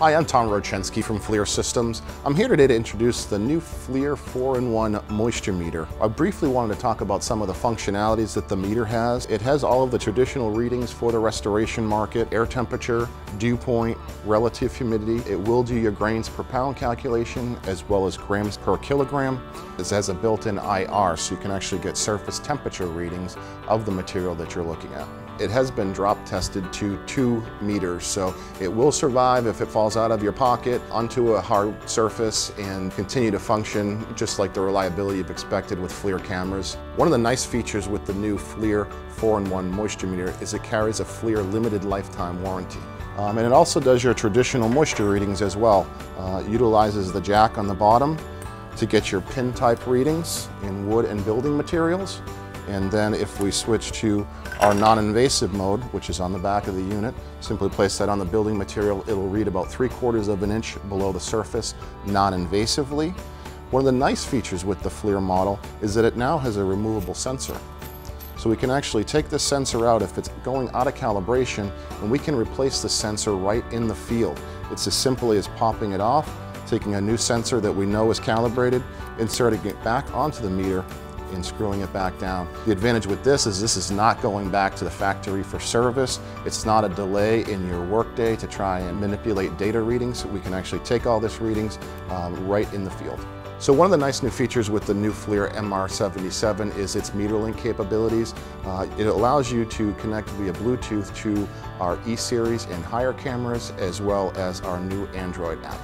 Hi, I'm Tom Rochensky from FLIR Systems. I'm here today to introduce the new FLIR 4-in-1 moisture meter. I briefly wanted to talk about some of the functionalities that the meter has. It has all of the traditional readings for the restoration market, air temperature, dew point, relative humidity. It will do your grains per pound calculation as well as grams per kilogram. This has a built-in IR so you can actually get surface temperature readings of the material that you're looking at. It has been drop tested to two meters, so it will survive if it falls out of your pocket onto a hard surface and continue to function just like the reliability you've expected with FLIR cameras. One of the nice features with the new FLIR 4-in-1 moisture meter is it carries a FLIR limited lifetime warranty. Um, and it also does your traditional moisture readings as well. Uh, utilizes the jack on the bottom to get your pin type readings in wood and building materials. And then if we switch to our non-invasive mode, which is on the back of the unit, simply place that on the building material. It'll read about three quarters of an inch below the surface non-invasively. One of the nice features with the FLIR model is that it now has a removable sensor. So we can actually take the sensor out if it's going out of calibration and we can replace the sensor right in the field. It's as simply as popping it off, taking a new sensor that we know is calibrated, inserting it back onto the meter and screwing it back down. The advantage with this is this is not going back to the factory for service. It's not a delay in your workday to try and manipulate data readings. We can actually take all this readings um, right in the field. So one of the nice new features with the new FLIR MR77 is its MeterLink capabilities. Uh, it allows you to connect via Bluetooth to our E-Series and higher cameras as well as our new Android app.